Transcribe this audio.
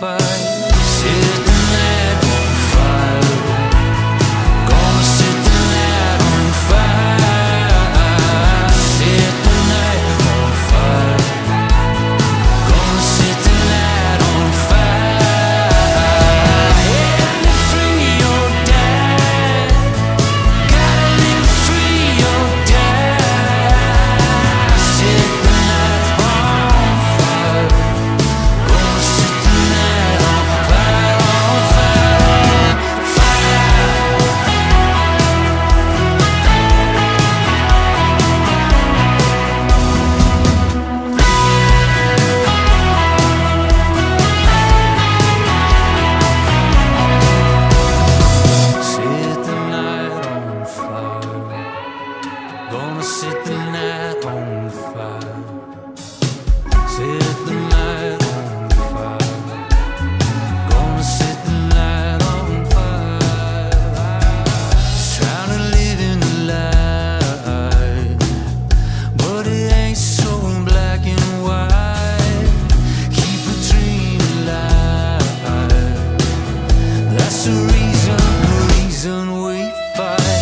Bye. fire